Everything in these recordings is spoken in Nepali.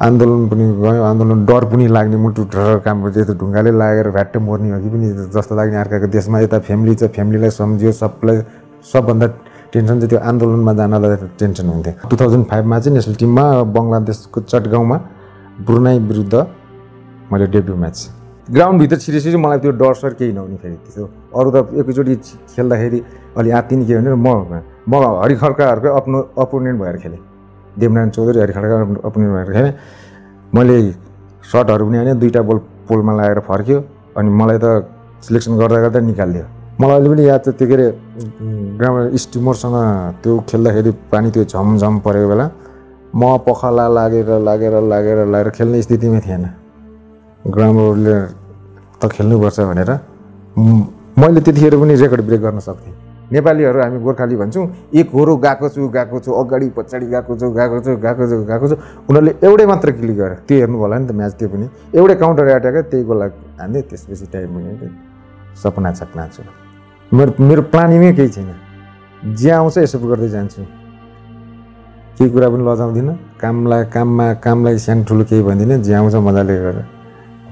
आन्दोलन पनि गयो आन्दोलन डर पनि लाग्ने मुटु डर काम यस्तो ढुङ्गाले लागेर भ्याट्टै मर्ने हो कि पनि जस्तो लाग्ने अर्काको देशमा। यता फ्यामिली छ फ्यामिलीलाई सम्झियो सबलाई सबभन्दा टेन्सन चाहिँ त्यो आन्दोलनमा जानलाई टेन्सन हुन्थ्यो। टु थाउजन्ड फाइभमा चाहिँ नेसनल टिममा बङ्गलादेशको चटगाउँमा ब्रुनाई विरुद्ध मैले डेब्यु म्याच ग्राउन्डभित्र चाहिँ मलाई त्यो डर सर केही नहुने फेरि त्यो अरू त एकैचोटि खेल्दाखेरि अलि आत्तिने के भने म म हरिखड्काहरूकै अप्नो अपोनेन्ट भएर खेलेँ। देवनारायण चौधरी हरिखड्का अपोनेन्ट भएर खेलेँ मैले सर्टहरू पनि हाने दुईवटा बल पोलमा लगाएर फर्क्यो अनि मलाई त सिलेक्सन गर्दा गर्दा निकालिदियो। मलाई अहिले पनि याद छ त्यो के अरे ग्राउन्ड स्टिमरसँग त्यो खेल्दाखेरि पानी त्यो झमझम परेको बेला म पखाला लागेर लागेर लागेर लागेर खेल्ने स्थितिमै थिएन। ग्राउन्डले त खेल्नुपर्छ भनेर। मैले त्यतिखेर पनि रेकर्ड ब्रेक गर्न सक्थेँ। नेपालीहरू हामी गोर्खाली भन्छौँ। एक होरो गएको छु गएको छु अगाडि पछाडि गएको छु गएको छु गएको छु गएको छु। उनीहरूले एउटै मात्र क्लिक गर्यो त्यो हेर्नु होला नि त म्याच त्यो पनि। एउटै काउन्टर एट्याक त्यही गोला हान्यो त्यसपछि टाइम पनि सपना छक्ना छु। मेरो मेरो प्लानिङै केही छैन। जे आउँछ यसो गर्दै जान्छु। केही कुरा पनि लजाउँदिनँ। कामलाई काममा कामलाई सानो ठुलो केही भन्दिनँ। जे आउँछ मजाले गरेर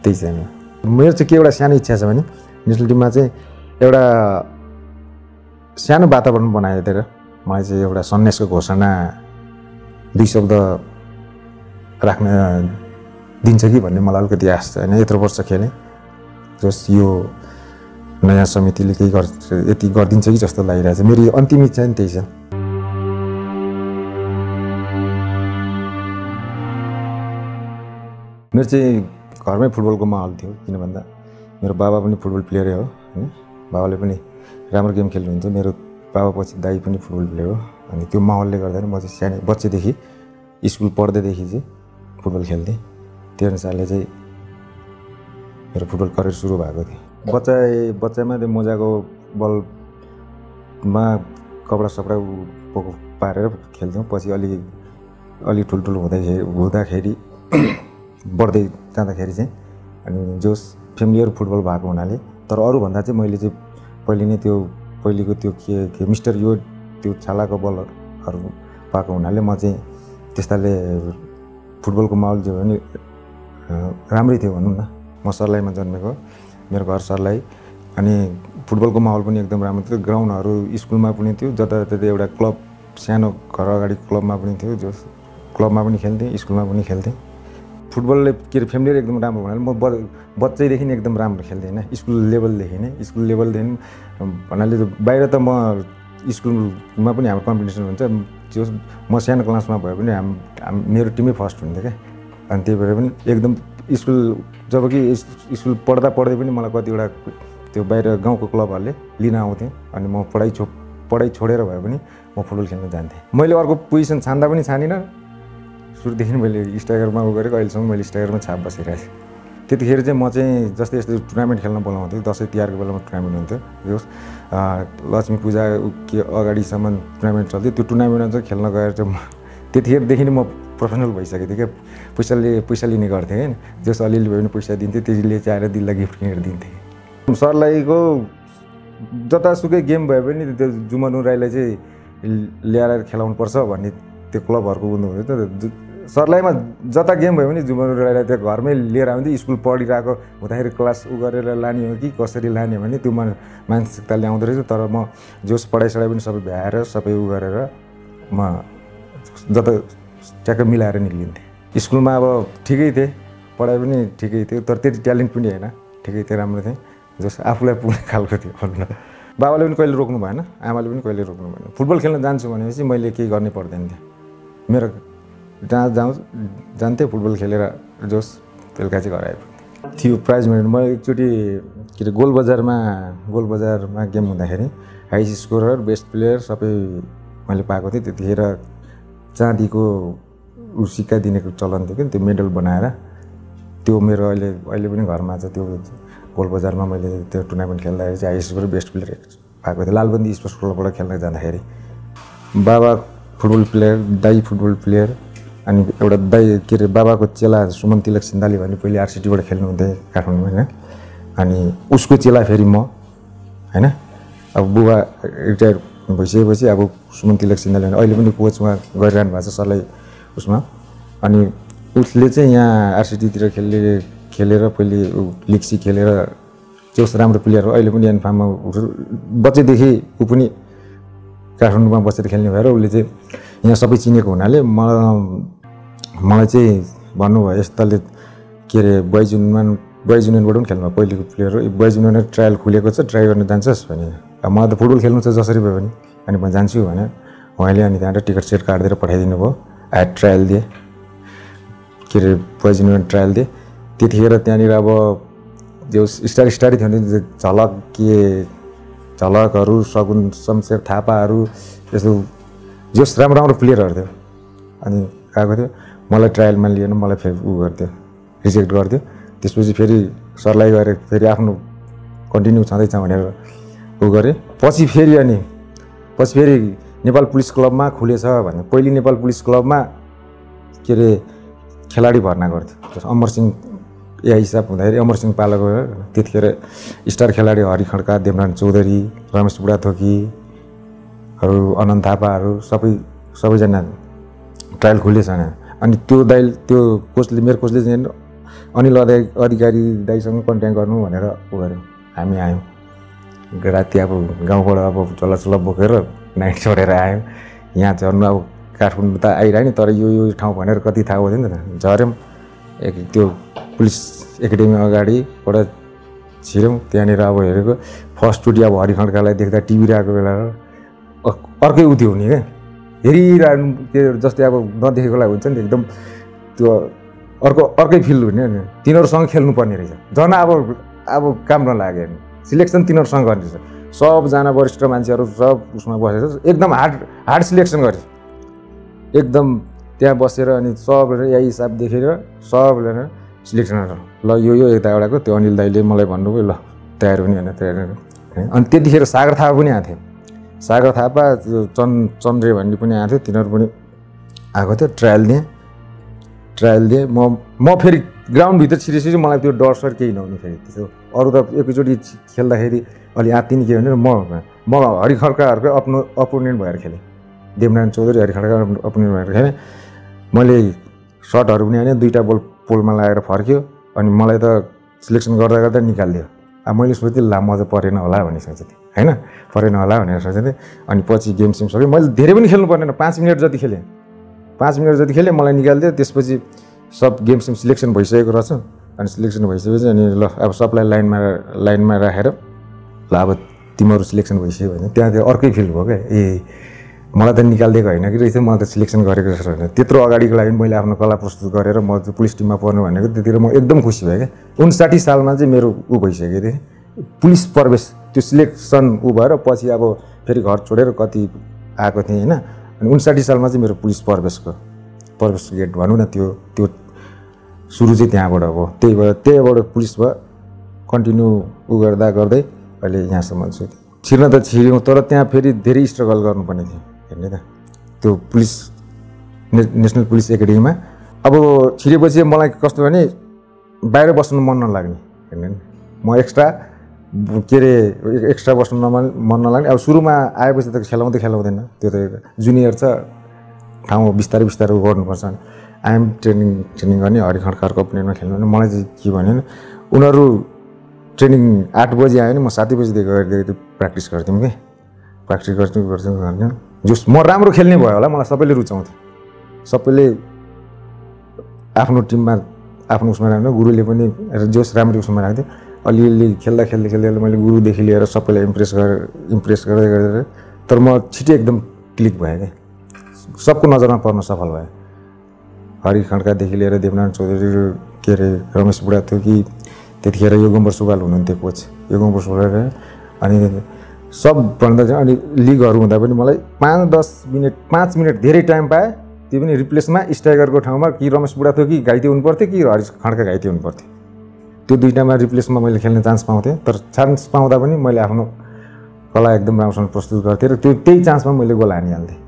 त्यही छैन। मेरो चाहिँ के एउटा सानो इच्छा छ भने नेसनल टिममा चाहिँ एउटा सानो वातावरण बनाइदिएर मलाई चाहिँ एउटा सन्यासको घोषणा दुई शब्द राख्न दिन्छ कि भन्ने मलाई अलिकति आश छ। होइन यत्रो वर्ष खेलेँ। जस यो नयाँ समितिले केही गर्छ यति गरिदिन्छ कि जस्तो लागिरहेछ। मेरो यो अन्तिम इच्छा नि त्यही छ। मेरो चाहिँ घरमै फुटबलको माहौल थियो किन भन्दा। मेरो बाबा पनि फुटबल प्लेयरै हो होइन। बाबाले पनि राम्रो गेम खेल्नुहुन्छ। मेरो बाबापछि दाई पनि फुटबल प्लेयर हो। अनि त्यो माहौलले गर्दा म चाहिँ सानो बच्चैदेखि स्कुल पढ्दैदेखि चाहिँ फुटबल खेल्थेँ। त्यो अनुसारले चाहिँ मेरो फुटबल करियर सुरु भएको थियो। बच्चा बच्चामा त्यो मोजाको बलमा कपडा सपडा पारेर खेल्थ्यौँ। पछि अलि अलि ठुल्ठुलो हुँदाखेरि हुँदाखेरि बढ्दै जाँदाखेरि चाहिँ अनि जोस फेमिलियर फुटबल भएको हुनाले तर अरूभन्दा चाहिँ मैले चाहिँ पहिले नै त्यो पहिलेको त्यो के के मिस्टर यो त्यो छालाको बलहरू पाएको हुनाले म चाहिँ त्यस्ताले फुटबलको माहौल जो भने राम्रै थियो भनौँ न। म सर्लाहीमा जन्मेको मेरो घर सर्लाही अनि फुटबलको माहौल पनि एकदम राम्रो थियो। ग्राउन्डहरू स्कुलमा पनि थियो जताततै एउटा क्लब सानो घर अगाडि क्लबमा पनि थियो जो क्लबमा पनि खेल्थेँ स्कुलमा पनि खेल्थेँ। फुटबलले के अरे फ्यामिली एकदम राम्रो भन्नाले म ब बच्चैदेखि एकदम राम्रो खेल्थेँ होइन। स्कुल लेभलदेखि नै स्कुल लेभलदेखि भन्नाले त बाहिर त म स्कुलमा पनि हाम्रो कम्पिटिसन हुन्छ। त्यो म सानो क्लासमा भए पनि हाम मेरो टिमै फर्स्ट हुन्थ्यो क्या। अनि त्यही भएर पनि एकदम स्कुल जब कि स्कुल पढ्दा पढ्दै पनि मलाई कतिवटा त्यो बाहिर गाउँको क्लबहरूले लिन आउँथेँ। अनि म पढाइ छो पढाइ छोडेर भए पनि म फुटबल खेल्न जान्थेँ। मैले अर्को पोजिसन छान्दा पनि छानिनँ। सुरुदेखि मैले स्ट्राइकरमा उ गरेको अहिलेसम्म मैले स्ट्राइकरमा छाप बसिरहेको छु। त्यतिखेर चाहिँ म चाहिँ जस्तै यस्तो टुर्नामेन्ट खेल्न बोलाउँथेँ दसैँ तिहारको बेलामा टुर्नामेन्ट हुन्थ्यो। यो लक्ष्मी पूजा के अगाडिसम्म टुर्नामेन्ट चल्थ्यो। त्यो टुर्नामेन्टमा चाहिँ खेल्न गएर चाहिँ म त्यतिखेरदेखि म प्रोफेसनल भइसकेको थिएँ क्या। पैसाले पैसा लिने गर्थेँ होइन। जस अलिअलि भयो भने पैसा दिन्थेँ त्यसले चाहिँ आएर गिफ्ट किनेर दिन्थेँ। सरलाईको जतासुकै गेम भए पनि त्यो जुमनु राईलाई चाहिँ ल्याएर खेलाउनुपर्छ भन्ने त्यो क्लबहरूको हुँदै जु- सरलाईमा जता गेम भयो भने जुमनु राईलाई त्यो घरमै लिएर आउँथ्यो स्कुल पढिरहेको हुँदाखेरि क्लास उ गरेर लाने हो कि कसरी लाने हो भने त्यो मा मानसिकता ल्याउँदो रहेछ। तर म जोस पढाइसढाइ पनि सबै भ्याएर सबै उ गरेर म जता ट्याक्क मिलाएर निक्लिन्थेँ। स्कुलमा अब ठिकै थिएँ पढाइ पनि ठिकै थियो। तर त्यति ट्यालेन्ट पनि होइन ठिकै थियो राम्रो थिएँ। जस आफूलाई पुग्ने खालको थियो भनौँ न बाबाले पनि कहिले रोक्नु भएन आमाले पनि कहिले रोक्नु भएन। फुटबल खेल्न जान्छु भनेपछि मैले केही गर्नै पर्दैन थियो। मेरो जहाँ जाउँ जान्थेँ फुटबल खेलेर जोस बेलुका चाहिँ घर आइपुग्थेँ थियो प्राइज मनी। म एकचोटि के अरे गोल बजारमा गोल बजारमा गेम हुँदाखेरि हाई स्कोरर बेस्ट प्लेयर सबै मैले पाएको थिएँ। त्यतिखेर चाँदीको उ सिक्का दिनेको चलन थियो कि त्यो मेडल बनाएर त्यो मेरो अहिले अहिले पनि घरमा छ। त्यो गोल बजारमा मैले त्यो टुर्नामेन्ट खेल्दाखेरि चाहिँ स्कोर बेस्ट प्लेयर पाएको थिएँ। लालबन्दी स्पोर्ट्स क्लबबाट खेल्न जाँदाखेरि बाबा फुटबल प्लेयर दाई फुटबल प्लेयर अनि एउटा दाई के अरे बाबाको चेला सुमन तिलक सिन्धाली भन्ने पहिले आरसिटीबाट खेल्नुहुन्थ्यो काठमाडौँमा होइन? अनि उसको चेला फेरि म होइन? अब बुबा रिटायर भइसकेपछि अब सुमन तिलक सिन्धाली भने अहिले पनि कोचमा गरिरहनु भएको छ सरलाई उसमा। अनि उसले चाहिँ यहाँ आरसिटीतिर खेले खेलेर पहिले लिक्सी खेलेर जोस् राम्रो प्लेयर हो। अहिले पनि एनफार्ममा बच्चैदेखि ऊ पनि काठमाडौँमा बसेर खेल्ने भएर उसले चाहिँ यहाँ सबै चिनेको हुनाले मलाई मलाई चाहिँ भन्नुभयो यस्ताले के अरे बोइज युनियनमा बोइज युनियनबाट पनि खेल्नु पहिलेको प्लेयर हो। बोइज युनियन ट्रायल खुलेको छ ट्राई गर्न जान्छस् भने। अब मलाई त फुटबल खेल्नु छ जसरी भयो भने। अनि म जान्छु भने उहाँले अनि त्यहाँबाट टिकट सेट काटिदिएर पठाइदिनु भयो। आ ट्रायल दिएँ। के अरे बोइज युनियन ट्रायल दिएँ। त्यतिखेर त्यहाँनिर अब त्यो स्टार स्टारै थियो भने झलक के झलकहरू सगुन शमशेर थापाहरू यस्तो जस राम्रो राम्रो प्लेयरहरू थियो। अनि गएको थियो। मलाई ट्रायलमा लिएन मलाई फेरि उ गर्थ्यो रिजेक्ट गर्थ्यो। त्यसपछि फेरि सरलाई गएर फेरि आफ्नो कन्टिन्यू छँदैछ भनेर उ गरेँ पछि फेरि अनि पछि फेरि नेपाल पुलिस क्लबमा खुलेछ भने पहिले नेपाल पुलिस क्लबमा के अरे खेलाडी भर्ना गर्थ्यो। अमर सिंह या हिसाब हुँदाखेरि अमर सिंह पालाको त्यतिखेर स्टार खेलाडी हरि खड्का देवनारायण चौधरी रमेश बुढाथोकीहरू अनन्त थापाहरू सबै सबैजना ट्रायल खुलेछ भने। अनि त्यो दाइ त्यो कोचले मेरो कोचले अनिल अधि अधिकारी दाइसँग कन्ट्याक्ट गर्नु भनेर उ गऱ्यो। हामी आयौँ। राति अब गाउँबाट अब चल्ला चल्ला बोकेर नाइट चढेर आयौँ। यहाँ झर्नु अब काठमाडौँ त आइरह्यो नि तर यो यो ठाउँ भनेर कति थाहा हुँदैन त। झऱ्यौँ एक त्यो पुलिस एकाडेमी अगाडिबाट छिर्यौँ। त्यहाँनिर अब हेरेको फर्स्ट चोटि अब हरिखड्कालाई देख्दा टिभी आएको बेला अर्कै उ थियो हुने क्या हेरिरहनु त्यो जस्तै अब नदेखेकोलाई हुन्छ नि एकदम त्यो अर्को अर्कै फिल हुने नि तिनीहरूसँग खेल्नुपर्ने रहेछ। झन् अब अब काम नलाग्यो नि। सिलेक्सन तिनीहरूसँग गर्ने रहेछ। सबजना वरिष्ठ मान्छेहरू सब उसमा बसेर एकदम हार्ड हार्ड सिलेक्सन गरेछ। एकदम त्यहाँ बसेर अनि सबले यही हिसाब देखेर सबले सिलेक्सन ल यो यो यता एउटाको त्यो अनिल दाईले मलाई भन्नुभयो ल तयार हुने होइन तयार अनि त्यतिखेर सागर थापा पनि आएको थियो। सागर थापा त्यो चन् चन्द्रे भन्ने पनि आएको थियो तिनीहरू पनि आएको थियो। ट्रायल दिएँ ट्रायल दिएँ। म म फेरि ग्राउन्डभित्र छिरेपछि मलाई त्यो डर सर केही नहुने फेरि। त्यो अरू त एकैचोटि खेल्दाखेरि अलि आत्तिने के भने म म हरिखड्काहरूको अप्नो अपोनेन्ट भएर खेलेँ। देवनारायण चौधरी हरिखड्का अपोनेन्ट भएर खेलेँ। मैले सर्टहरू पनि हाने दुईवटा बल पोलमा लगाएर फर्क्यो अनि मलाई त सिलेक्सन गर्दा गर्दा निकालिदियो। अब मैले सोचेँ ला म त परेन होला भन्ने थिएँ होइन? परेन होला भनेर सोचेको थिएँ। अनि पछि गेम सेम सक्यो मैले धेरै पनि खेल्नु परेन पाँच मिनट जति खेलेँ। पाँच मिनट जति खेलेँ मलाई निकालिदियो। त्यसपछि सब गेम सेम सिलेक्सन भइसकेको रहेछ। अनि सिलेक्सन भइसकेपछि अनि ल अब सबलाई लाइनमा लाइनमा राखेर ल अब तिमीहरू सिलेक्सन भइसक्यो भने त्यहाँ त्यो अर्कै फिल भयो क्या। ए मलाई त निकालिदिएको होइन कि रहेछ। मलाई त सिलेक्सन गरेको रहेछ होइन त्यत्रो अगाडिको लागि मैले आफ्नो कला प्रस्तुत गरेर म पुलिस टिममा पर्नु भनेको त्यतिखेर म एकदम खुसी भएँ क्या। उन्साठी सालमा चाहिँ मेरो ऊ भइसकेको थिएँ पुलिस प्रवेश त्यो सिलेक्सन ऊ भएर पछि अब फेरि घर छोडेर कति आएको थिएँ होइन। अनि उन्साठी सालमा चाहिँ मेरो पुलिस प्रवेशको प्रवेश गेट भनौँ न त्यो त्यो सुरु चाहिँ त्यहाँबाट हो। त्यही भएर त्यहीबाट पुलिस भयो। कन्टिन्यू उ गर्दा गर्दै अहिले यहाँसम्म छु। छिर्न त छिर्यौँ तर त्यहाँ फेरि धेरै स्ट्रगल गर्नुपर्ने थियो हेर्ने त। त्यो पुलिस ने नेसनल पुलिस एकाडेमीमा। अब छिरेपछि मलाई कस्तो भने बाहिर बस्नु मन नलाग्ने हेर्ने। म एक्स्ट्रा के अरे एक्स्ट्रा बस्नु नमन मन नलाग्ने। अब सुरुमा आएपछि त खेलाउँदै खेलाउँदैन। त्यो त जुनियर छ ठाउँ बिस्तारै बिस्तारै गर्नुपर्छ। आइएम ट्रेनिङ ट्रेनिङ गर्ने हरिखड्काहरूको प्लेनमा खेल्नु भने मलाई चाहिँ के भन्यो भने उनीहरू ट्रेनिङ आठ बजी आयो भने म सात बजीदेखि गएर प्र्याक्टिस गर्थ्यौँ कि। प्र्याक्टिस गर्थ्यौँ गर्थ्यौँ गर्थ्यौँ। जस म राम्रो खेल्ने भयो होला मलाई सबैले रुचाउँथ्यो। सबैले आफ्नो टिममा आफ्नो उसमा राख्नु गुरुले पनि जोस राम्रो उसमा राख्थ्यो। अलिअलि खेल्दा खेल्दै खेल्दै मैले गुरुदेखि लिएर सबैलाई इम्प्रेस गरेर इम्प्रेस गर्दै गरेर तर म छिटै एकदम क्लिक भएँ क्या। सबको नजरमा पर्न सफल भयो हरि खड्कादेखि लिएर देवनारायण चौधरी के अरे रमेश बुढा थियो कि त्यतिखेर योगम्बर सुवाल हुनुहुन्थ्यो कोच। योगम्बर सुवाल अनि सबभन्दा चाहिँ अनि लिगहरू हुँदा पनि मलाई पाँच दस मिनट पाँच मिनट धेरै टाइम पाएँ। त्यो पनि रिप्लेसमा स्ट्राइकरको ठाउँमा कि रमेश बुढा थियो कि घाइते हुनुपर्थ्यो कि हरि खड्का घाइते हुनुपर्थ्यो। त्यो दुइटामा रिप्लेसमा मैले खेल्ने चान्स पाउँथेँ। तर चान्स पाउँदा पनि मैले आफ्नो कला एकदम राम्रोसँग प्रस्तुत गर्थेँ र त्यो त्यही चान्समा मैले गोल हानिहाल्थेँ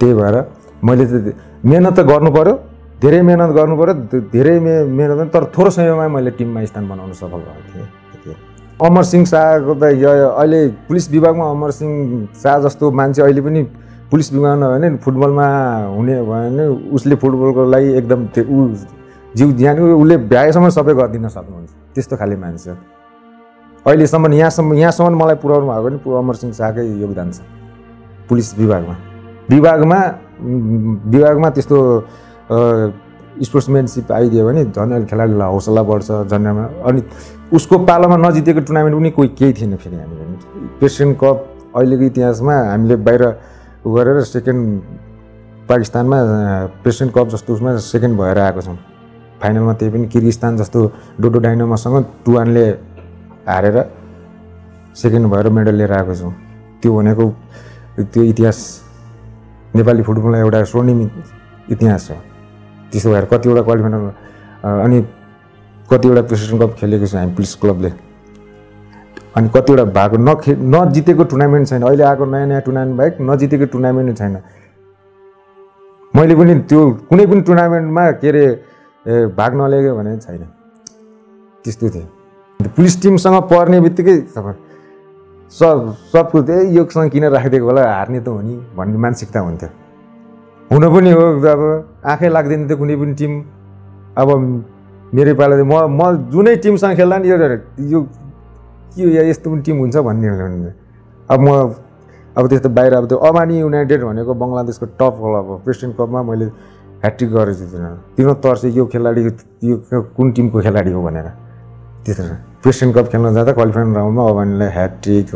त्यही भएर मैले त मिहिनेत त गर्नु पऱ्यो धेरै मिहिनेत गर्नु पऱ्यो धेरै मे मिहिनेत तर थोरै समयमा मैले टिममा स्थान बनाउन सफल भएको थिएँ। अमर सिंह शाहको त अहिले पुलिस विभागमा अमर सिंह शाह जस्तो मान्छे अहिले पनि पुलिस विभागमा भयो भने फुटबलमा हुने भयो भने उसले फुटबलको लागि एकदम ऊ जिउ ज्यान उसले भ्याएसम्म सबै गरिदिन सक्नुहुन्छ। त्यस्तो खाले मान्छे हो। अहिलेसम्म यहाँसम्म यहाँसम्म मलाई पुऱ्याउनु भएको पनि अमर सिंह शाहकै योगदान छ। पुलिस विभागमा। विभागमा विभागमा त्यस्तो स्पोर्ट्सम्यानसिप आइदियो भने झन् अहिले खेलाडीलाई हौसला बढ्छ झन् राम्रो। अनि उसको पालोमा नजितेको टुर्नामेन्ट पनि कोही केही थिएन फेरि हामीले प्रेसिडेन्ट कप अहिलेको इतिहासमा हामीले बाहिर गरेर सेकेन्ड पाकिस्तानमा प्रेसिडेन्ट कप जस्तो उसमा सेकेन्ड भएर आएको छौँ। फाइनलमा त्यही पनि किर्गिस्तान जस्तो डोडो डाइनोमासँग टु वानले हारेर सेकेन्ड भएर मेडल लिएर आएको छौँ। त्यो भनेको त्यो इतिहास नेपाली फुटबलमा एउटा स्वर्णिम इतिहास हो। त्यसो भएर कतिवटा क्वालिफाइनल अनि कतिवटा प्रेसिडेन्ट कप खेलेको छ हामी पुलिस क्लबले। अनि कतिवटा भएको नखे नजितेको टुर्नामेन्ट छैन। अहिले आएको नयाँ नयाँ टुर्नामेन्ट बाहेक नजितेको टुर्नामेन्ट छैन। मैले पनि त्यो कुनै पनि टुर्नामेन्टमा के अरे ए, भाग नलिएको भने छैन। त्यस्तो थियो। पुलिस टिमसँग पर्ने बित्तिकै तपाईँ सब सबको त्यही योगसँग किन राखिदिएको होला हार्ने त हो नि भन्ने मानसिकता हुन्थ्यो। हुन पनि हो अब आँखै लाग्दैन थियो कुनै पनि टिम। अब मेरै पाला म म जुनै टिमसँग खेल्दा नि यो के हो या यस्तो पनि टिम हुन्छ भन्ने। अब म अब त्यस्तो बाहिर अब त्यो अमानी युनाइटेड भनेको बङ्गलादेशको टप क्लब हो। प्रेसिडेन्ट कपमा मैले ह्याट्रिक गरेको छु तिनीहरू तिनीहरू तर्से यो खेलाडी यो कुन टिमको खेलाडी हो भनेर। त्यस्तो छ। प्रेसिडेन्ट कप खेल्न जाँदा क्वालिफाइङ राउन्डमा अमानीलाई ह्याट्रिक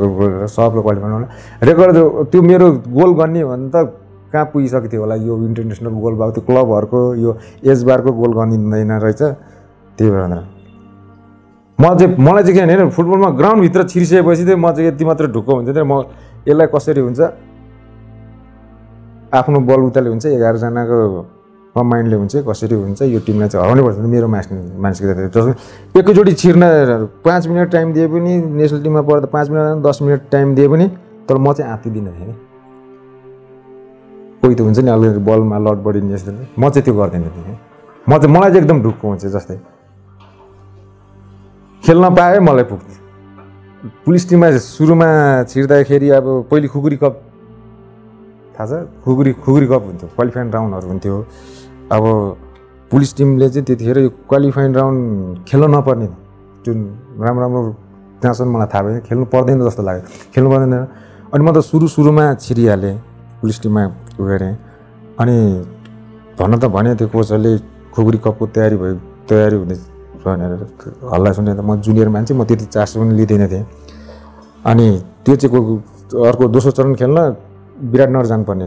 सबको क्वालिफाइङ राउन्डमा रेकर्ड त्यो मेरो गोल गर्ने भने त कहाँ पुगिसकेको थियो होला यो इन्टरनेसनल गोल भएको त्यो क्लबहरूको यो एज बारको गोल गरिदिँदैन रहेछ। त्यही भएर म चाहिँ मलाई चाहिँ के भने फुटबलमा ग्राउन्डभित्र छिरिसकेपछि चाहिँ म चाहिँ यति मात्र ढुक्क हुन्छ म यसलाई कसरी हुन्छ आफ्नो बल उताले हुन्छ एघारजनाको कम्बाइन्डले हुन्छ कसरी हुन्छ यो टिमलाई चाहिँ हराउनै पर्छ मेरो मास मानसिकता थियो एकैचोटि छिर्न पाँच मिनट टाइम दिए पनि नेसनल टिममा पर्दा पाँच मिनट दस मिनट टाइम दिए पनि तर म चाहिँ आँतिदिनँ थिएँ कोही त हुन्छ नि अलिकति बलमा लड बढिने जस्तो म चाहिँ त्यो गर्दिनँ थिएँ म चाहिँ मलाई चाहिँ एकदम ढुक्क हुन्छ जस्तै। खेल्न पाएँ मलाई पुग्थ्यो। पुलिस टिममा सुरुमा छिर्दाखेरि अब पहिले खुकुरी कप थाहा छ? खुकुरी खुकुरी कप हुन्थ्यो क्वालिफाइङ राउन्डहरू हुन्थ्यो। अब पुलिस टिमले चाहिँ त्यतिखेर यो क्वालिफाइङ राउन्ड खेल्न नपर्ने जुन राम्रो राम्रो त्यहाँसम्म मलाई थाहा भयो खेल्नु पर्दैन जस्तो लाग्यो। खेल्नु पर्दैन। अनि म त सुरु सुरुमा छिरिहालेँ पुलिस टिममा गरेँ अनि भन्न त भने त्यो कोचहरूले खुकुरी कपको तयारी भयो तयारी छ भनेर हल्ला सुने त म जुनियर मान्छे म त्यति चासो पनि लिँदैन थिएँ। अनि त्यो चाहिँ अर्को दोस्रो चरण खेल्न विराटनगर जानुपर्ने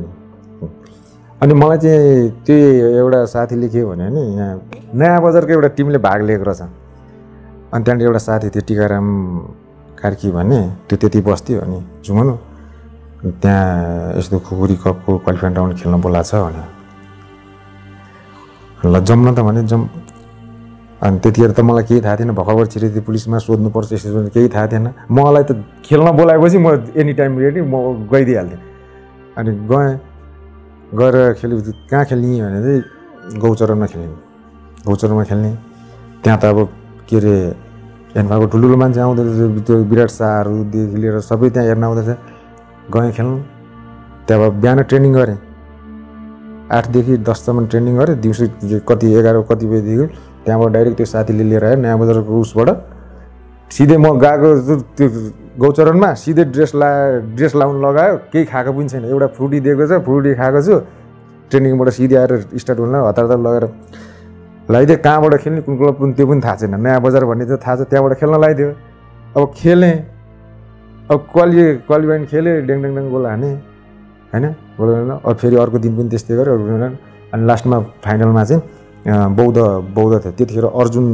अनि मलाई चाहिँ त्यही एउटा साथीले के भन्यो भने यहाँ नयाँ बजारको एउटा टिमले भाग लिएको रहेछ। अनि त्यहाँनिर एउटा साथी थियो टिकाराम कार्की भन्ने त्यो त्यति बस्थ्यो अनि जुमनु अनि त्यहाँ यस्तो खुकुरी कपको क्वालिफाइङ राउन्ड खेल्न बोलाएको छ भने ल जाउँ न त भने जाउँ अनि त्यतिखेर त मलाई केही थाहा थिएन भर्खर छिरेको पुलिसमा सोध्नुपर्छ यस्तो केही थाहा थिएन। मलाई त खेल्न बोलाएपछि म एनी टाइम रेडी म गइदिइहाल्थेँ। अनि गएँ गएर खेलेपछि कहाँ खेल्ने भने चाहिँ गौचरणमा खेल्ने। गौचरणमा खेल्ने। त्यहाँ त अब के अरे हेर्नुको ठुल्ठुलो मान्छे आउँदो रहेछ त्यो विराट शाहहरूदेखि लिएर सबै त्यहाँ हेर्न आउँदैछ गएँ खेल्नु। त्यहाँबाट बिहान ट्रेनिङ गरेँ। आठदेखि दससम्म ट्रेनिङ गरेँ। दिउँसो कति एघार कति बजीदेखि त्यहाँबाट डाइरेक्ट त्यो साथीले लिएर आयो नयाँ बजारको उसबाट। सिधै म गएको त्यो गौचरणमा सिधै ड्रेस ला ड्रेस लाउनु लगायो केही खाएको पनि छैन। एउटा फ्रुटी दिएको छ फ्रुटी खाएको छु। ट्रेनिङबाट सिधै आएर स्टार्ट हुन हतार हतार लगेर लगाइदियो कहाँबाट खेल्ने कुन क्लब पनि त्यो पनि थाहा छैन। नयाँ बजार भन्ने त थाहा छ त्यहाँबाट खेल्न लगाइदियो अब खेलेँ। अब क्वालि क्वालिफाइन खेलेँ डेङ डेङ गोल हाने होइन? गोल अब फेरि अर्को दिन पनि त्यस्तै गऱ्यो अनि लास्टमा फाइनलमा चाहिँ बौद्ध बौद्ध थियो। त्यतिखेर अर्जुन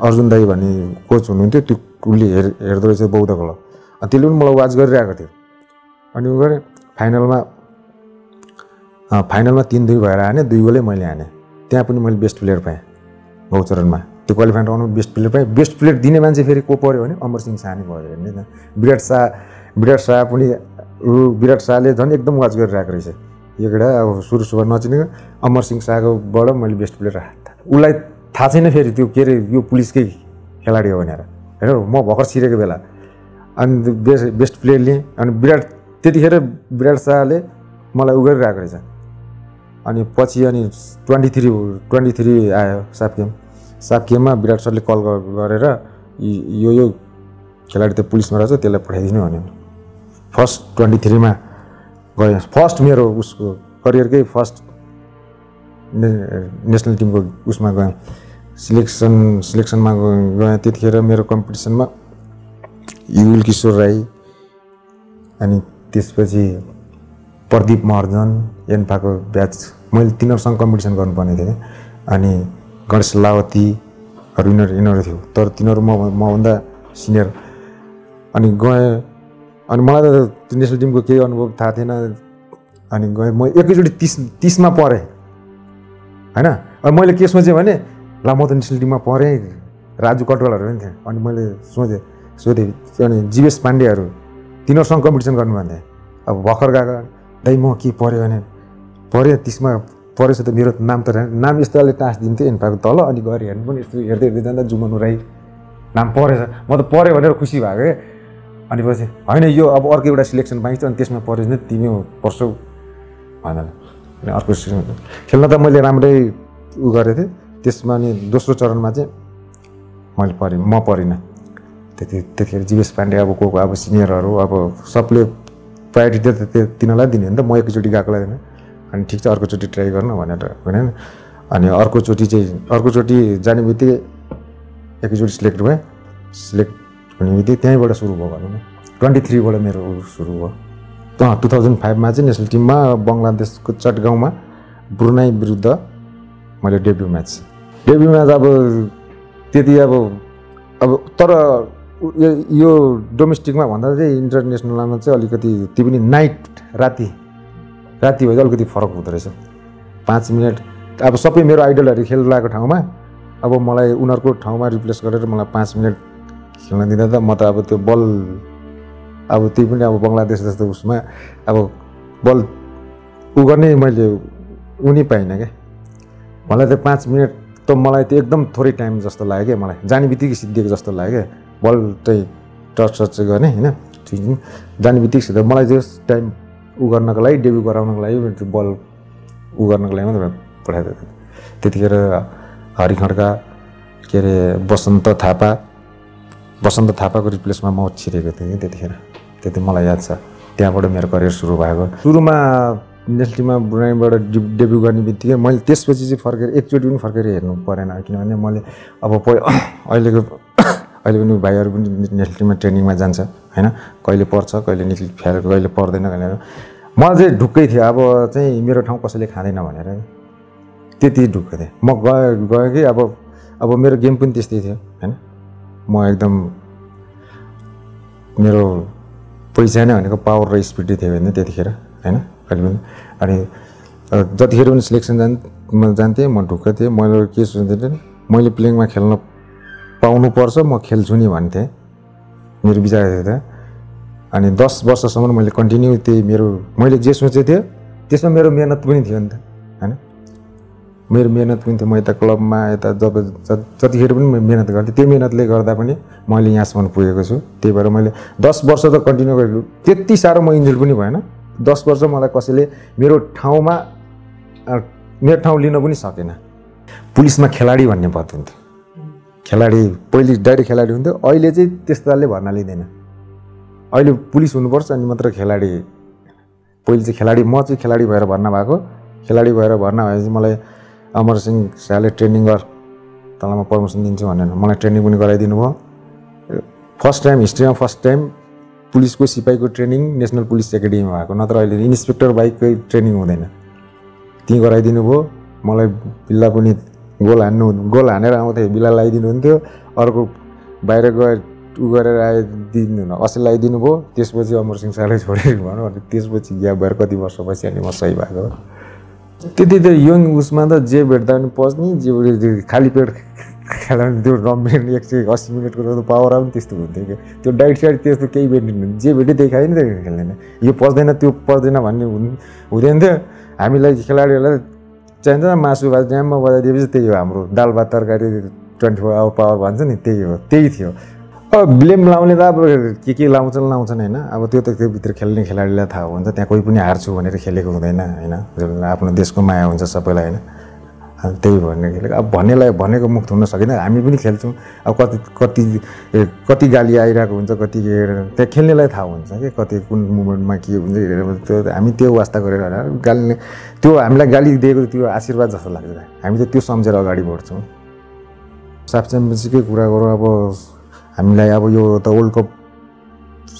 अर्जुन दाई भन्ने कोच हुनुहुन्थ्यो त्यो उसले हेर हेर्दो रहेछ बौद्ध क्लब अनि त्यसले पनि मलाई वाच गरिरहेको थियो। अनि उ गरेँ फाइनलमा फाइनलमा तिन दुई भएर हाने दुई गोलै मैले हाने। त्यहाँ पनि मैले बेस्ट प्लेयर पाएँ गौचरणमा त्यो क्वालिफाइङ राउन्डमा बेस्ट प्लेयर पाएँ। बेस्ट प्लेयर दिने मान्छे फेरि को पऱ्यो भने अमर सिंह सानी भयो हेर्ने त। विराट शाह विराट शाह पनि विराट शाहले झन् एकदम वाच गरिरहेको रहेछ। केटा अब सुरु सुरुमा नचिनेको अमर सिंह शाहकोबाट मैले बेस्ट प्लेयर उसलाई थाहा छैन फेरि त्यो के अरे यो पुलिसकै खेलाडी हो भनेर। हेर म भर्खर छिरेको बेला। अनि बेस्ट बेस्ट प्लेयर लिएँ अनि विराट त्यतिखेर विराट शाहले मलाई उ गरिरहेको रहेछ। अनि पछि अनि ट्वेन्टी थ्री ट्वेन्टी थ्री आयो साप गेम। साप गेममा विराट सरले कल गरेर यो यो खेलाडी त पुलिसमा रहेछ त्यसलाई पठाइदिनु भन्यो। फर्स्ट ट्वेन्टी थ्रीमा गएँ फर्स्ट मेरो उसको करियरकै फर्स्ट नेसनल टिमको उसमा गएँ सिलेक्सन सिलेक्सनमा गएँ त्यतिखेर मेरो कम्पिटिसनमा युल किशोर राई अनि त्यसपछि प्रदीप महर्जन एन्फाको ब्याच मैले तिनीहरूसँग कम्पिटिसन गर्नुपर्ने थिएँ अनि गणेश लावतीहरू यिनीहरू यिनीहरू थियो। तर तिनीहरू म मभन्दा सिनियर अनि गएँ अनि मलाई त नेसनल टिमको केही अनुभव थाहा थिएन। अनि गएँ म एकैचोटि तिस तिसमा परेँ। होइन? अब मैले के सोचेँ भने ल म त नेसनल टिममा परेँ राजु कटवालहरू पनि थिएँ। अनि मैले सोचेँ सोधेँ अनि जीवेश पाण्डेहरू तिनीहरूसँग कम्पिटिसन गर्नु भन्थेँ। अब भर्खर गएको दाइ म के पऱ्यो भने? पऱ्यो तिसमा परेछ त मेरो नाम त नाम यस्तो अलि टाँस दिन्थेँ इन्फाको तल अनि गएर हेर्नु पनि यस्तो हेर्दै हेर्दै जाँदा जुमानु राई नाम परेछ म त पऱ्यो भनेर खुसी भएको क्या अनि पछि होइन यो अब अर्को एउटा सिलेक्सन पाइन्छ अनि त्यसमा परेछ भने तिमी पर्छौ भनेर अनि अर्को खेल्न त मैले राम्रै उ गरेको थिएँ। त्यसमा अनि दोस्रो चरणमा चाहिँ मैले परेँ म परिनँ त्यति त्यतिखेर जीवेश पाण्डे अब को को अब सिनियरहरू अब सबले प्रायोरिटी त तिनीहरूलाई दिने नि त म एकैचोटि गएकोलाई होइन अनि ठिक छ अर्कोचोटि ट्राई गर्नु भनेर भने अनि अर्कोचोटि चाहिँ अर्कोचोटि जाने बित्तिकै एकैचोटि सिलेक्ट भएँ। सिलेक्ट हुने बित्तिकै त्यहीँबाट सुरु भयो भनौँ न। ट्वेन्टी थ्रीबाट मेरो सुरु भयो। अँ टु थाउजन्ड फाइभमा चाहिँ नेसनल टिममा बङ्गलादेशको चटगाउँमा ब्रुनाई विरुद्ध मैले डेब्यु म्याच डेब्यु म्याच अब त्यति अब अब तर यो डोमेस्टिकमा भन्दा चाहिँ इन्टरनेसनलमा चाहिँ अलिकति त्यो पनि नाइट राति राति भए चाहिँ अलिकति फरक हुँदो रहेछ। पाँच मिनट अब सबै मेरो आइडलहरू खेलिरहेको ठाउँमा अब मलाई उनीहरूको ठाउँमा रिप्लेस गरेर मलाई पाँच मिनट खेल्न दिँदा त म त अब त्यो बल अब त्यही पनि अब बङ्गलादेश जस्तो उसमा अब बल उ गर्ने मैले उनी पाइनँ क्या। मलाई त पाँच मिनट मलाई त एकदम थोरै टाइम जस्तो लाग्यो क्या मलाई। जाने बित्तिकै सिद्धिएको जस्तो लाग्यो क्या। बल चाहिँ टच टच गर्ने होइन? जाने बित्तिकै सिधा मलाई त्यो टाइम उ गर्नको लागि डेब्यु गराउनको लागि त्यो बल उ गर्नको लागि मात्रै पठाएको त्यतिखेर हरि खड्का के अरे बसन्त थापा बसन्त थापाको रिप्लेसमा म छिरेको थिएँ त्यतिखेर। त्यति मलाई याद छ। त्यहाँबाट मेरो करियर सुरु भएको। सुरुमा टिममा ब्रुनाइबाट डेब्यु गर्ने बित्तिकै मैले त्यसपछि चाहिँ फर्केर एकचोटि पनि फर्केर हेर्नु परेन किनभने मैले अब अहिलेको अहिले पनि भाइहरू पनि टिममा ट्रेनिङमा जान्छ होइन? कहिले पर्छ कहिले निक्लि फ्याल कहिले पर्दैन भनेर। मलाई चाहिँ ढुक्कै थियो। अब चाहिँ मेरो ठाउँ कसैले खाँदैन भनेर। त्यति ढुक्कै थिएँ म गएँ गएँ कि अब अब मेरो गेम पनि त्यस्तै थियो होइन? म एकदम मेरो पैसा नै भनेको पावर र स्पिडै थियो भने त्यतिखेर होइन? अनि जतिखेर पनि सिलेक्सन जान् म जान्थेँ म ढुक्क थिएँ मैले के सोच्थेँ मैले प्लेइङमा खेल्न पाउनुपर्छ म खेल्छु नि भन्थेँ। मेरो विचार थियो। त अनि दस वर्षसम्म मैले कन्टिन्यू त्यही मेरो मैले जे सोचेको थिएँ त्यसमा मेरो मिहिनेत पनि थियो नि त होइन? मेरो मिहिनेत पनि थियो म यता क्लबमा यता जब जतिखेर पनि मिहिनेत गर्थेँ त्यो मिहिनेतले गर्दा पनि मैले यहाँसम्म पुगेको छु। त्यही भएर मैले दस वर्ष त कन्टिन्यू गरेको त्यति साह्रो म इन्जुर पनि भएन। दस वर्ष मलाई कसैले मेरो ठाउँमा मेरो ठाउँ लिन पनि सकेन। पुलिसमा खेलाडी भन्ने पद हुन्थ्यो खेलाडी पहिले डाइरेक्ट खेलाडी हुन्थ्यो अहिले चाहिँ त्यस्ताले भर्ना लिँदैन। अहिले पुलिस हुनुपर्छ अनि मात्र खेलाडी पहिले चाहिँ खेलाडी म चाहिँ खेलाडी भएर भर्ना भएको। खेलाडी भएर भर्ना भएपछि मलाई अमर सिंह शाहले ट्रेनिङ गर तँलाई म प्रमोसन दिन्छु भनेर मलाई ट्रेनिङ पनि गराइदिनु भयो फर्स्ट टाइम हिस्ट्रीमा फर्स्ट टाइम पुलिसको सिपाहीको ट्रेनिङ नेसनल पुलिस एकाडेमीमा भएको नत्र अहिले इन्सपेक्टर बाइककै ट्रेनिङ हुँदैन। त्यहीँ गराइदिनु भयो मलाई बिल्ला पनि गोल हान्नु गोल हानेर आउँथ्यो बिला लगाइदिनु हुन्थ्यो। अर्को बाहिर गएर उ गरेर आइदिनु असल लगाइदिनु भयो। त्यसपछि अमर सिंह सालै छोडेर भनौँ अनि त्यसपछि ग्याप भएर कति वर्षपछि अनि म सही भएको त्यति त यङ उसमा त जे भेट्दा पनि पस्ने जे खाली पेट खेला भने त्यो रम्बिन एक सय अस्सी मिनटको त पावर पनि त्यस्तो हुन्थ्यो कि त्यो डाइट साइड त्यस्तो केही भेट्ने जे भेट्यो त्यही खायो नि त खेल्दैन। यो पस्दैन त्यो पस्दैन भन्ने हुँदैन थियो। हामीलाई खेलाडीहरूलाई चाहिन्छ मासु भात ड्याममा बजाइदिएपछि त्यही हो हाम्रो। दाल भात तरकारी ट्वेन्टी फोर आवर पावर भन्छ नि त्यही हो त्यही थियो। अब ब्लेम लाउने त अब के के लाउँछन् लाउँछन् होइन। अब त्यो त त्योभित्र खेल्ने खेलाडीलाई थाहा हुन्छ त्यहाँ कोही पनि हार्छु भनेर खेलेको हुँदैन होइन। आफ्नो देशको माया हुन्छ सबैलाई होइन। त्यही भनेर खेलेको। अब भन्नेलाई भनेको मुख हुन सकिँदैन। हामी पनि खेल्छौँ अब कति कति कति गाली आइरहेको हुन्छ कति त्यहाँ खेल्नेलाई थाहा हुन्छ कि कति कुन मुमेन्टमा के हुन्छ हेरेर त्यो हामी त्यो वास्ता गरेर गाली त्यो हामीलाई गाली दिएको त्यो आशीर्वाद जस्तो लाग्छ हामी त त्यो सम्झेर अगाडि बढ्छौँ। साफ च्याम्पियनसिपकै कुरा गरौँ अब हामीलाई अब यो त वर्ल्ड कप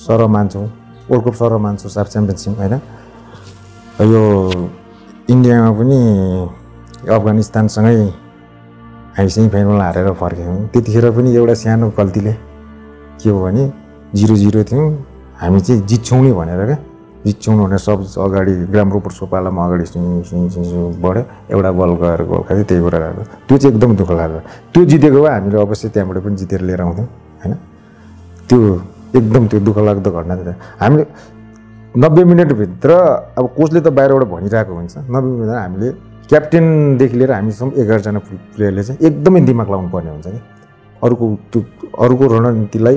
सर मान्छौँ वर्ल्ड कप सर मान्छौँ साफ च्याम्पियनसिप होइन? यो इन्डियामा पनि अफगानिस्तानसँगै हामी सेमी फाइनल हारेर फर्क्यौँ त्यतिखेर पनि एउटा सानो गल्तीले के हो भने जिरो जिरो थियौँ। हामी चाहिँ जित्छौँ नि भनेर क्या। जित्छौँ भनेर सब अगाडि ग्राम रोपर्सको पालामा अगाडि बढ्यो। एउटा बल गएर गोल खायो त्यही हार्यो त्यो चाहिँ एकदम दुःख लाग्यो। त्यो जितेको भए हामीले अवश्य त्यहाँबाट पनि जितेर लिएर आउँथ्यौँ होइन? त्यो एकदम त्यो दुःख लाग्दो घटना थियो। हामीले नब्बे मिनटभित्र अब कोचले त बाहिरबाट भनिरहेको हुन्छ। नब्बे मिनट हामीले क्याप्टेनदेखि लिएर हामीसम्म एघारजना प्लेयरले चाहिँ एकदमै दिमाग लाउनु पर्ने हुन्छ कि? अरूको त्यो अरूको रणनीतिलाई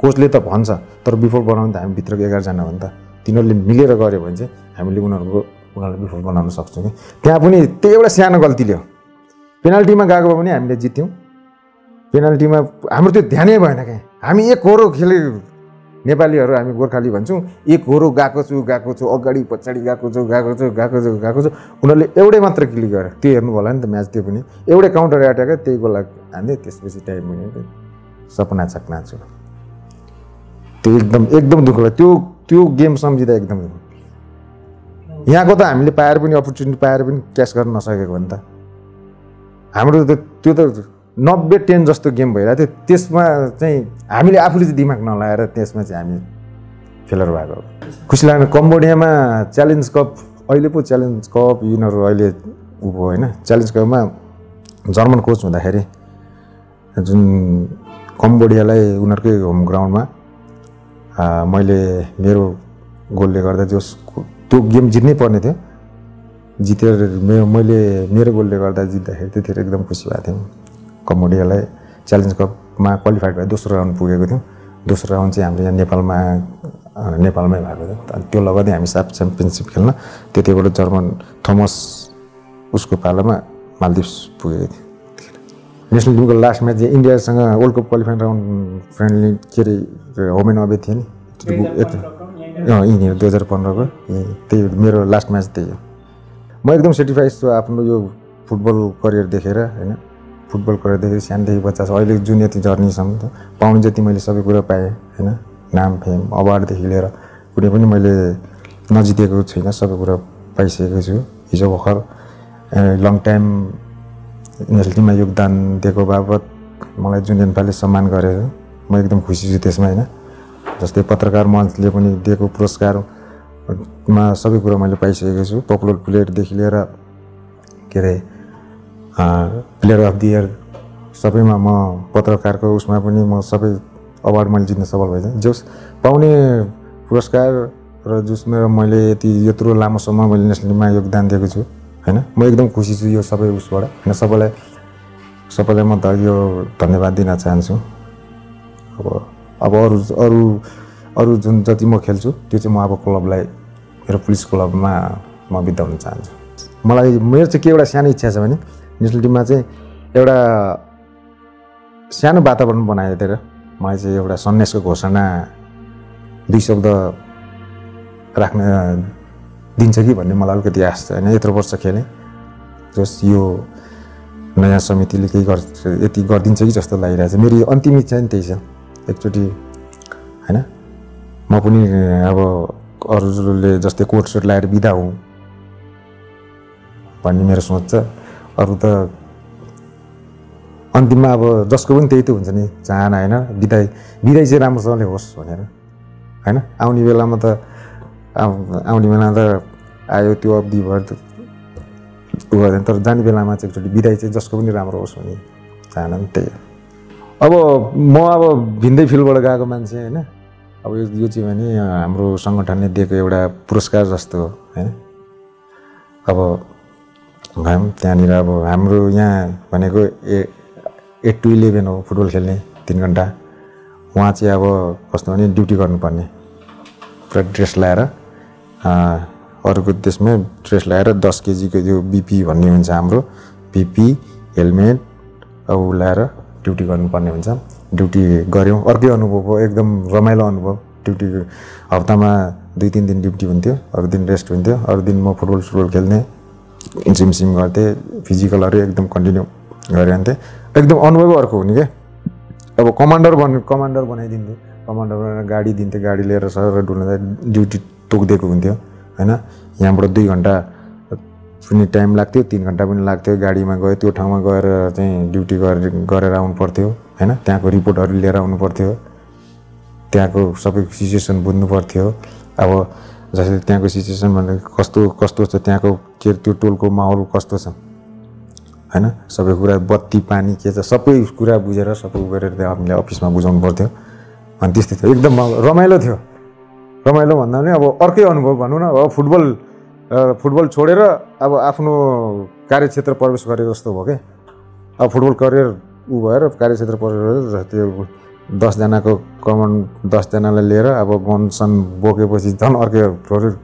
कोचले त भन्छ तर बिफोर बनाउनु त हामी भित्रको एघारजना हो नि त। तिनीहरूले मिलेर गऱ्यो भने चाहिँ हामीले उनीहरूको उनीहरूलाई बिफोर बनाउन सक्छौँ कि? त्यहाँ पनि त्यही एउटा सानो गल्तीले हो पेनाल्टीमा गएको भए पनि हामीले जित्यौँ। पेनाल्टीमा हाम्रो त्यो ध्यानै भएन क्या हामी एक होरो खेले नेपालीहरू हामी गोर्खाली भन्छौँ। एक होरो गएको छु गएको छु अगाडि पछाडि गएको छु गएको छु गएको छु गएको छु। उनीहरूले एउटै मात्र क्लिक गरेर त्यो हेर्नु होला नि त म्याच त्यो पनि। एउटै काउन्टर एट्याक त्यही गोल हान्दै त्यसपछि टाइम मिल्यो सपना चकना छु। त्यो एकदम एकदम दुःख त्यो त्यो गेम सम्झिँदा एकदम। यहाँको त हामीले पाएर पनि अपर्च्युनिटी पाएर पनि क्यास गर्न नसकेको हो नि त। हाम्रो त त्यो त नब्बे टेन जस्तो गेम भइरहेको थियो। त्यसमा चाहिँ हामीले आफूले चाहिँ दिमाग नलाएर त्यसमा चाहिँ हामी फेलर भएको। खुसी लाग्ने कम्बोडियामा च्यालेन्ज कप अहिले पो च्यालेन्ज कप यिनीहरू अहिले उ भयो होइन। च्यालेन्ज कपमा जर्मन कोच हुँदाखेरि जुन कम्बोडियालाई उनीहरूकै होम ग्राउन्डमा मैले मेरो गोलले गर्दा जस त्यो गेम जित्नै पर्ने थियो। जितेर मेरो मैले मेरो गोलले गर्दा जित्दाखेरि त्यतिखेर एकदम खुसी भएको थियौँ कम्बोडियालाई च्यालेन्ज कपमा क्वालिफाइड भएर दोस्रो राउन्ड पुगेको थियौँ। दोस्रो राउन्ड चाहिँ हाम्रो यहाँ नेपालमा नेपालमै भएको थियो। अनि त्यो लगतै हामी साफ च्याम्पियनसिप खेल्न त्यतिबाट जर्मन थोमस उसको पालामा मालदिप्स पुगेको थियो नेसनल टिमको लास्ट म्याच चाहिँ इन्डियासँग world cup qualifying round friendly के अरे होम एन्ड अवे थियो नि यिनीहरू दुई हजार पन्ध्रको। त्यही मेरो लास्ट म्याच त्यही हो। म एकदम सेटिस्फाइड छु आफ्नो यो फुटबल करियर देखेर होइन। फुटबल करियर देखेर सानोदेखि बच्चा छ। अहिले जुन यति जर्नीसम्म त पाउने जति मैले सबै कुरा पाएँ होइन? नाम फेम अवार्डदेखि लिएर कुनै पनि मैले नजितेको छुइनँ सबै कुरा पाइसकेको छु। हिजो भर्खर लङ टाइम टिममा योगदान दिएको बाबत मलाई जुन नेपालले सम्मान गरेको म एकदम खुसी छु त्यसमा होइन? जस्तै पत्रकार मञ्चले पनि दिएको पुरस्कारमा सबै कुरो मैले पाइसकेको छु। पपुलर प्लेयरदेखि लिएर के अरे प्लेयर अफ द इयर सबैमा म पत्रकारको उसमा पनि म सबै अवार्ड मैले जित्न सफल भएँ। जस पाउने पुरस्कार र जसमा मैले यति यत्रो लामो समय मैले नेसनल टिममा योगदान दिएको छु होइन? म एकदम खुसी छु यो सबै उसबाट होइन? सबैलाई सबैलाई म ध यो धन्यवाद दिन चाहन्छु। अब अब अरू अरू अरू जुन जति म खेल्छु त्यो चाहिँ म अब क्लबलाई मेरो पुलिस क्लबमा म बिताउन चाहन्छु। मलाई मेरो चाहिँ के एउटा सानो इच्छा छ भने नेसनल टिममा चाहिँ एउटा सानो वातावरण बनाएर दिएर मलाई चाहिँ एउटा सन्यासको घोषणा दुई शब्द राख्न दिन्छ कि भन्ने मलाई अलिकति आश छ। होइन यत्रो वर्ष खेलेँ। जस यो नयाँ समितिले केही गर्छ यति गरिदिन्छ कि जस्तो लागिरहेछ मेरो यो अन्तिम इच्छा नि त्यही छ। एकचोटि होइन म पनि अब अरूले जस्तै कोट सुट लगाएर बिदा हुँ भन्ने मेरो सोच छ। अरू त अन्तिममा अब जसको पनि त्यही त हुन्छ नि चाहना होइन? बिदाई बिदाई चाहिँ राम्रोसँगले होस् भनेर होइन? आउने बेलामा त आउ- आउने बेलामा त आयो त्यो अवधिभर त उ गर्दैन तर जाने बेलामा चाहिँ एकचोटि बिदाई चाहिँ जसको पनि राम्रो होस् भन्ने चाहना पनि त्यही हो। अब म अब भिन्दै फिल्डबाट गएको मान्छे होइन? अब यो यो चाहिँ भने हाम्रो सङ्गठनले दिएको एउटा पुरस्कार जस्तो हो होइन? अब भयौँ त्यहाँनिर अब हाम्रो यहाँ भनेको ए एट टु इलेभेन हो फुटबल खेल्ने तिन घन्टा। उहाँ चाहिँ अब कस्तो भने ड्युटी गर्नुपर्ने। पुरा ड्रेस लगाएर अरूको देशमा ड्रेस लगाएर दस केजीको त्यो बिपी भन्ने हुन्छ हाम्रो। बिपी हेलमेट अब लगाएर ड्युटी गर्नुपर्ने हुन्छ। ड्युटी गऱ्यौँ। अर्कै अनुभव हो एकदम रमाइलो अनुभव। ड्युटी हप्तामा दुई तिन दिन ड्युटी हुन्थ्यो अरू दिन रेस्ट हुन्थ्यो अरू दिन म फुटबल सुटबल खेल्ने। जिम सिम गर्थेँ फिजिकलहरू एकदम कन्टिन्यू गरिरहन्थेँ एकदम अनुभवै अर्को हुने क्या अब कमान्डर बन कमान्डर बनाइदिन्थ्यो कमान्डर बनाएर गाडी दिन्थ्यो गाडी लिएर सर डुल्दा ड्युटी तोकिदिएको हुन्थ्यो होइन यहाँबाट दुई घन्टा पनि टाइम लाग्थ्यो तिन घन्टा पनि लाग्थ्यो गाडीमा गयो त्यो ठाउँमा गएर चाहिँ ड्युटी गरेर गरेर आउनु पर्थ्यो होइन त्यहाँको रिपोर्टहरू लिएर आउनु पर्थ्यो त्यहाँको सबै सिचुएसन बुझ्नु पर्थ्यो अब जस्तै त्यहाँको सिचुएसन भने कस्तो कस्तो छ त्यहाँको के त्यो टोलको माहौल कस्तो छ? होइन? सबै कुरा बत्ती पानी के छ सबै कुरा बुझेर सबै गरेर हामीले अफिसमा बुझाउनु पर्थ्यो। अनि त्यस्तै थियो। एकदम रमाइलो थियो। रमाइलो भन्दा पनि अब अर्कै अनुभव भनौँ न। अब फुटबल फुटबल छोडेर अब आफ्नो कार्यक्षेत्र प्रवेश गरेको जस्तो भयो क्या अब फुटबल करियर ऊ भएर कार्यक्षेत्र प्रवेश त्यो दसजनाको कमन दसजनालाई लिएर अब गनसन बोकेपछि झन् अर्कै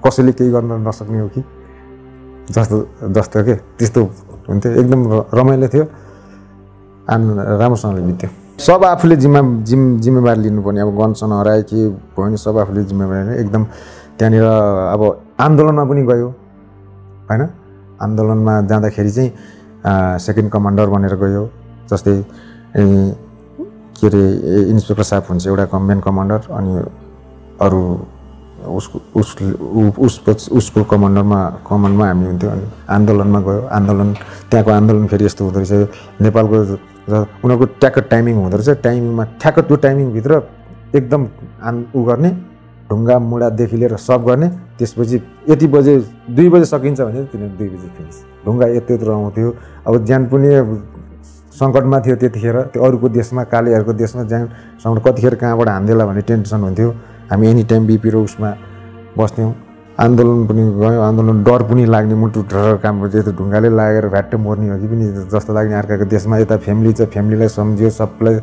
कसैले केही गर्न नसक्ने हो कि? जस्तो जस्तो के? त्यस्तो हुन्थ्यो। एकदम रमाइलो थियो। आनन्द राम्रोसँगले बित्थ्यो सब आफूले जिम्मा जिम जिम्मेवारी लिनुपर्ने। अब गनसन हरायो कि भयो भने सब आफूले जिम्मेवारी एकदम त्यहाँनिर अब आन्दोलनमा पनि गयो। होइन? आन्दोलनमा जाँदाखेरि चाहिँ सेकेन्ड कमान्डर बनेर गयो। जस्तै के अरे इन्सपेक्टर साहब हुन्छ एउटा कम्बेन कमान्डर अनि अरू उसको उस उस उसको कमान्डरमा कमान्डमा हामी हुन्थ्यो अनि आन्दोलनमा गयो। आन्दोलन त्यहाँको आन्दोलन फेरि यस्तो हुँदो रहेछ। नेपालको उनीहरूको ट्याक्क टाइमिङ हुँदो रहेछ। टाइमिङमा ठ्याक्क त्यो टाइमिङभित्र एकदम आन् उ गर्ने ढुङ्गा मुढादेखि लिएर सब गर्ने। त्यसपछि यति बजे दुई बजे सकिन्छ भने किनभने दुई बजे फिनिस ढुङ्गा यत्रो यत्रो आउँथ्यो अब ज्यान पनि सङ्कटमा थियो त्यतिखेर त्यो अरूको देशमा कालेहरूको देशमा सङ्कट कतिखेर कहाँबाट हान्देला भन्ने टेन्सन हुन्थ्यो। हामी एनी टाइम बिपी र उसमा बस्थ्यौँ। आन्दोलन पनि गयो आन्दोलन डर पनि लाग्ने मुटु डर काम यस्तो ढुङ्गाले लागेर भ्याट्ट मर्ने हो कि पनि जस्तो लाग्ने अर्काको देशमा यता फ्यामिली छ फ्यामिलीलाई सम्झियो सबलाई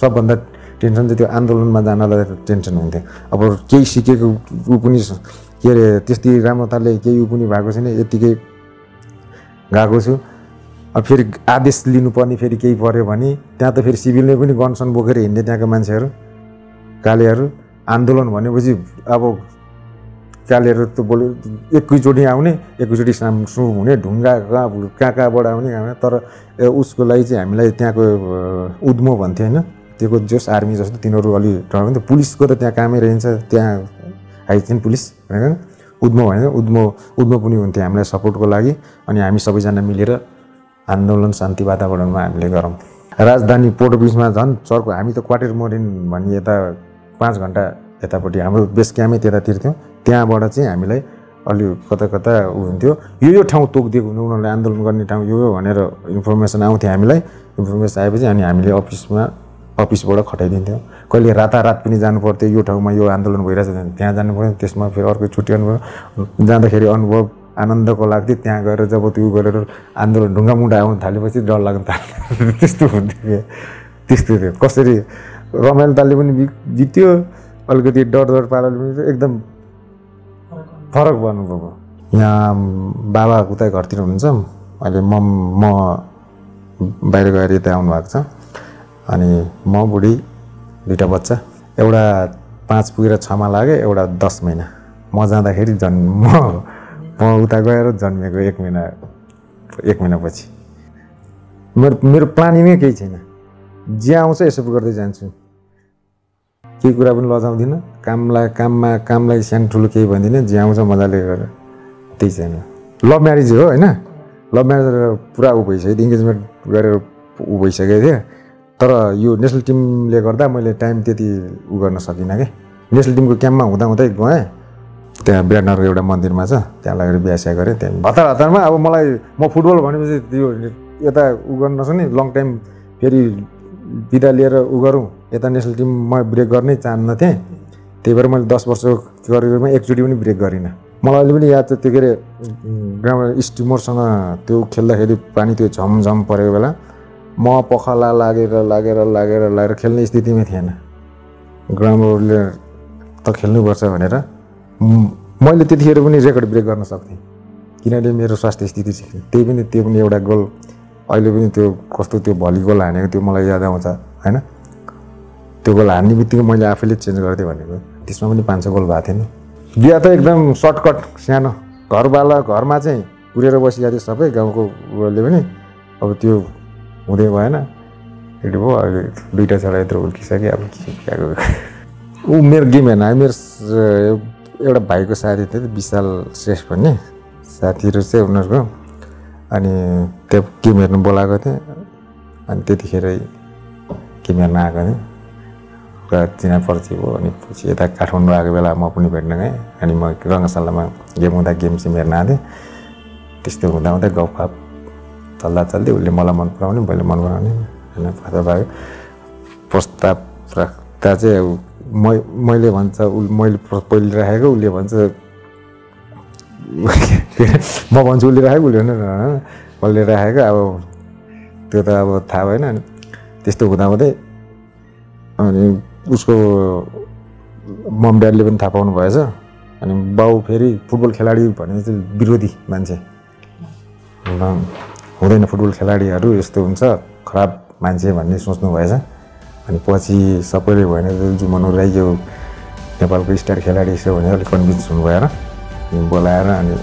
सबभन्दा टेन्सन चाहिँ त्यो आन्दोलनमा जानलाई टेन्सन हुन्थ्यो। अब केही सिकेको ऊ पनि के अरे त्यस्तै राम्रोताले केही ऊ पनि भएको छैन यत्तिकै गएको छु। अब फेरि आदेश लिनुपर्ने फेरि केही पऱ्यो भने त्यहाँ त फेरि सिभिलमै पनि गनसन बोकेर हिँड्ने त्यहाँको मान्छेहरू कालेहरू आन्दोलन भनेपछि अब कालेहरू त बोल्यो एकैचोटि आउने एकैचोटि सामसु हुने ढुङ्गा कहाँ कहाँ कहाँबाट आउने तर उसको लागि चाहिँ हामीलाई त्यहाँको उद्मो भन्थ्यो होइन। त्यो जोस आर्मी जस्तो तिनीहरू अलि डराउँथ्यो। पुलिसको त त्यहाँ कामै रहन्छ त्यहाँ हाइजिन पुलिस होइन? उद्मो होइन उद्मो उद्मो पनि हुन्थ्यो हामीलाई सपोर्टको लागि। अनि हामी सबैजना मिलेर आन्दोलन शान्ति वातावरणमा हामीले गरौँ। राजधानी पोर्ट झन् चर्को हामी त क्वार्टर मोरिन भन्ने यता पाँच घन्टा यतापट्टि हाम्रो बेस क्यामै त्यतातिर थियौँ त्यहाँबाट चाहिँ हामीलाई अलि कता कता उ हुन्थ्यो। यो यो ठाउँ तोकिदिएको हुनु उनीहरूले आन्दोलन गर्ने ठाउँ यो यो भनेर इन्फर्मेसन आउँथ्यो हामीलाई। इन्फर्मेसन आएपछि अनि हामीले अफिसमा अफिसबाट खटाइदिन्थ्यौँ। कहिले रातारात पनि जानु पर्थ्यो यो ठाउँमा यो आन्दोलन भइरहेछ त्यहाँ जानु पऱ्यो त्यसमा फेरि अर्को छुट्टी अनुभव जाँदाखेरि अनुभव आनन्दको लाग्थ्यो। त्यहाँ गएर जब त्यो गरेर आन्दोलन ढुङ्गा मुढा आउनु थालेपछि डर लाग्नु थाल्यो। त्यस्तो हुन्थ्यो त्यस्तो थियो। कसरी रमाइलो तालले पनि बित्यो अलिकति डर डर पाराले पनि एकदम फरक भन्नुभयो यहाँ बाबा उता घरतिर हुनुहुन्छ। अहिले म म बाहिर गएर यता आउनुभएको छ। अनि म बुढी दुइटा बच्चा। एउटा पाँच पुगेर छमा लाग्यो एउटा दस महिना। म जाँदाखेरि जन्म म म उता गएर जन्मेको एक महिना एक महिनापछि। मेरो मेरो प्लानिङै केही छैन। जे आउँछ यसो गर्दै जान्छु। केही कुरा पनि लजाउँदिनँ। कामलाई काममा कामलाई सानो ठुलो केही भन्दिनँ। जे आउँछ मजाले गरेर त्यही छैन। लभ म्यारिज हो होइन? लभ म्यारेज पुरा ऊ भइसक्यो इङ्गेजमेन्ट गरेर ऊ भइसकेको थियो। तर यो नेसनल टिमले गर्दा मैले टाइम त्यति उ गर्न सकिनँ कि? नेसनल टिमको क्याम्पमा हुँदा हुँदै गएँ। त्यहाँ विराटनगरको एउटा मन्दिरमा छ त्यहाँ लगेर बिहा स्या गरेँ त्यहाँ हतार हतारमा अब मलाई म फुटबल भनेपछि त्यो यता उ गर्न नसक्ने लङ टाइम फेरि बिदा लिएर उ गरौँ। यता नेसनल टिम म ब्रेक गर्नै चाहन्न थिएँ। त्यही भएर मैले दस वर्षको करियरमा एकचोटि पनि ब्रेक गरिनँ। मलाई अहिले पनि याद छ त्यो के अरे ग्राउन्ड स्टिमरसँग त्यो खेल्दाखेरि पानी त्यो झमझम परेको बेला म पखाला लागेर लागेर लागेर लागेर खेल्ने स्थितिमै थिएन। ग्राउन्डमा उसले त खेल्नुपर्छ भनेर मैले त्यतिखेर पनि रेकर्ड ब्रेक गर्न सक्थेँ। किनभने मेरो स्वास्थ्य स्थिति ठिक थियो त्यही पनि त्यो पनि एउटा गोल। अहिले पनि त्यो कस्तो त्यो भली गोल हानेको त्यो मलाई याद आउँछ होइन? त्यो गोल हान्ने बित्तिकै मैले आफैले चेन्ज गर्थेँ भनेको। त्यसमा पनि पाँच छ गोल भएको थिएन। बिहा त एकदम सर्टकट सानो। घरवाला घरमा चाहिँ पुरेर बसिरहेको थियो सबै गाउँको उयोले पनि। अब त्यो हुँदै भएन। केटी भयो अहिले दुइटा छोरा यत्रो हुर्किसक्यो। अब के ऊ मेरो गेम आयो। मेरो एउटा भाइको साथी थियो विशाल श्रेष्ठ भन्ने। साथीहरू चाहिँ उनीहरूको। अनि त्यो गेम हेर्नु बोलाएको थिएँ। अनि त्यतिखेरै गेम हेर्न आएको थिएँ। पुरा चिना परिचय भयो। अनि पछि यता काठमाडौँ आएको बेला म पनि भेट्न गएँ। अनि म रङ्गशालामा गेम हुँदा गेम सिम हेर्न आएको थिएँ त्यस्तो हुँदा हुँदै गफाप चल्दा चल्दै उसले मलाई मन पराउने मैले मन पराउने। होइन फाटा भयो प्रस्ताव राख्दा चाहिँ अब मै मैले भन्छ उ मैले पहिले राखेको उसले भन्छ म भन्छु उसले राखेको उसले मैले राखेको अब त्यो त अब थाहा भएन अनि त्यस्तो हुँदा हुँदै अनि उसको मम ड्याडले पनि थाहा पाउनु भएछ। अनि बाउ फेरि फुटबल खेलाडी भने चाहिँ विरोधी मान्छे। हुँदैन फुटबल खेलाडीहरू यस्तो हुन्छ खराब मान्छे भन्ने सोच्नु भएछ। अनि पछि सबैले भएन जुमनु राई यो नेपालको स्टार खेलाडी यसो भनेर अलिक कन्भिन्स हुनुभएर बोलाएर अनि